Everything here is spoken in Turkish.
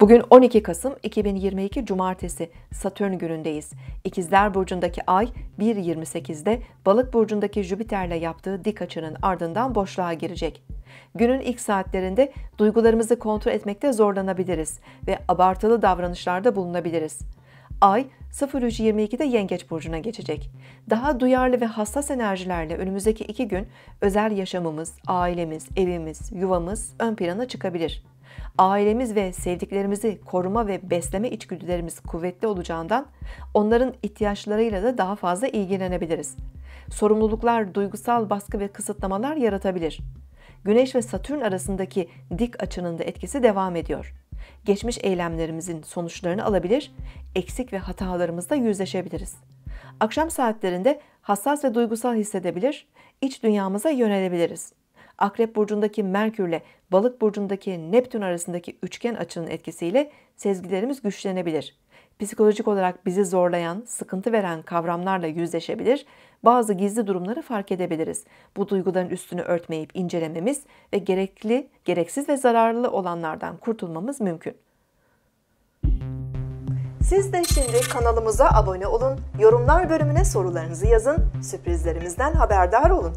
Bugün 12 Kasım 2022 Cumartesi Satürn günündeyiz. İkizler Burcu'ndaki Ay 1.28'de Balık Burcu'ndaki Jüpiter'le yaptığı dik açının ardından boşluğa girecek. Günün ilk saatlerinde duygularımızı kontrol etmekte zorlanabiliriz ve abartılı davranışlarda bulunabiliriz. Ay 03.22'de Yengeç Burcu'na geçecek. Daha duyarlı ve hassas enerjilerle önümüzdeki iki gün özel yaşamımız, ailemiz, evimiz, yuvamız ön plana çıkabilir ailemiz ve sevdiklerimizi koruma ve besleme içgüdülerimiz kuvvetli olacağından onların ihtiyaçlarıyla da daha fazla ilgilenebiliriz. Sorumluluklar, duygusal baskı ve kısıtlamalar yaratabilir. Güneş ve Satürn arasındaki dik açının da etkisi devam ediyor. Geçmiş eylemlerimizin sonuçlarını alabilir, eksik ve hatalarımızla yüzleşebiliriz. Akşam saatlerinde hassas ve duygusal hissedebilir, iç dünyamıza yönelebiliriz. Akrep burcundaki Merkür ile Balık burcundaki Neptün arasındaki üçgen açının etkisiyle sezgilerimiz güçlenebilir. Psikolojik olarak bizi zorlayan, sıkıntı veren kavramlarla yüzleşebilir, bazı gizli durumları fark edebiliriz. Bu duyguların üstünü örtmeyip incelememiz ve gerekli, gereksiz ve zararlı olanlardan kurtulmamız mümkün. Siz de şimdi kanalımıza abone olun, yorumlar bölümüne sorularınızı yazın, sürprizlerimizden haberdar olun.